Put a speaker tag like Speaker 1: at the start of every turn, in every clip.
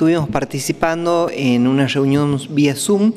Speaker 1: estuvimos participando en una reunión vía Zoom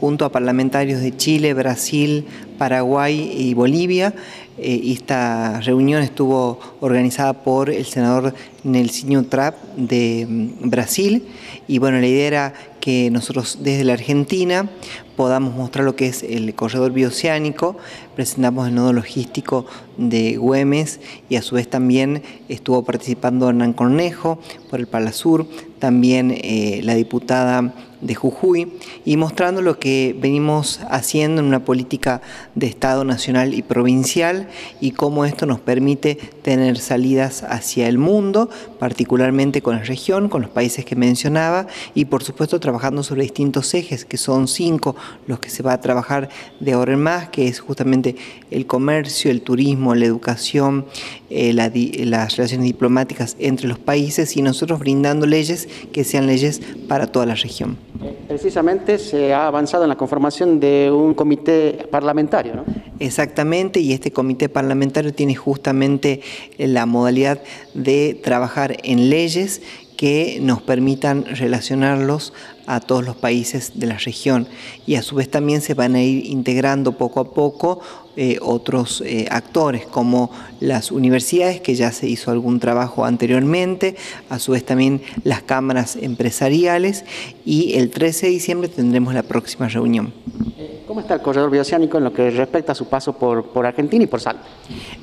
Speaker 1: junto a parlamentarios de Chile, Brasil, Paraguay y Bolivia. Eh, esta reunión estuvo organizada por el senador Nelsinho Trapp de mm, Brasil. Y bueno, la idea era que nosotros desde la Argentina podamos mostrar lo que es el corredor bioceánico, presentamos el nodo logístico de Güemes y a su vez también estuvo participando Hernán Cornejo por el Palasur, también eh, la diputada de Jujuy y mostrando lo que venimos haciendo en una política de Estado nacional y provincial y cómo esto nos permite tener salidas hacia el mundo, particularmente con la región, con los países que mencionaba y por supuesto trabajando sobre distintos ejes, que son cinco los que se va a trabajar de ahora en más, que es justamente el comercio, el turismo, la educación, eh, las relaciones diplomáticas entre los países y nosotros brindando leyes que sean leyes para toda la región.
Speaker 2: Precisamente se ha avanzado en la conformación de un comité parlamentario, ¿no?
Speaker 1: Exactamente, y este comité parlamentario tiene justamente la modalidad de trabajar en leyes que nos permitan relacionarlos a todos los países de la región y a su vez también se van a ir integrando poco a poco eh, otros eh, actores como las universidades que ya se hizo algún trabajo anteriormente, a su vez también las cámaras empresariales y el 13 de diciembre tendremos la próxima reunión.
Speaker 2: ¿Cómo está el corredor bioceánico en lo que respecta a su paso por, por Argentina y por Salta?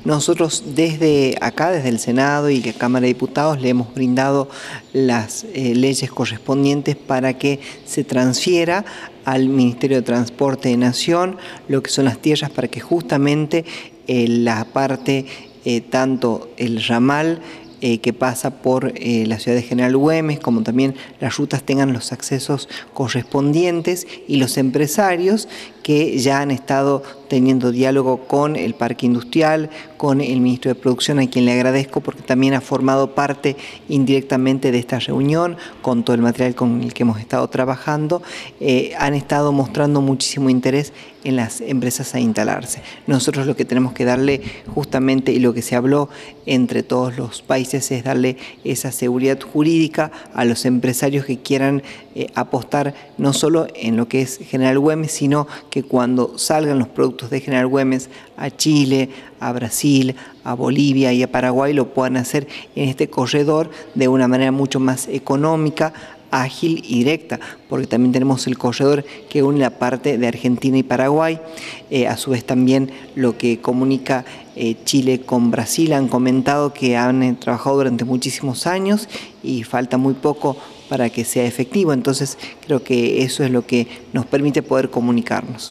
Speaker 1: Nosotros desde acá, desde el Senado y la Cámara de Diputados, le hemos brindado las eh, leyes correspondientes para que se transfiera al Ministerio de Transporte de Nación lo que son las tierras para que justamente eh, la parte, eh, tanto el ramal, eh, que pasa por eh, la ciudad de General Güemes, como también las rutas tengan los accesos correspondientes y los empresarios que ya han estado teniendo diálogo con el parque industrial, con el ministro de Producción, a quien le agradezco porque también ha formado parte indirectamente de esta reunión, con todo el material con el que hemos estado trabajando, eh, han estado mostrando muchísimo interés en las empresas a instalarse. Nosotros lo que tenemos que darle justamente, y lo que se habló entre todos los países, es darle esa seguridad jurídica a los empresarios que quieran eh, apostar no solo en lo que es General Güemes, sino que cuando salgan los productos de General Güemes a Chile, a Brasil, a Bolivia y a Paraguay, lo puedan hacer en este corredor de una manera mucho más económica, ágil y directa, porque también tenemos el corredor que une la parte de Argentina y Paraguay, eh, a su vez también lo que comunica eh, Chile con Brasil, han comentado que han trabajado durante muchísimos años y falta muy poco para que sea efectivo. Entonces creo que eso es lo que nos permite poder comunicarnos.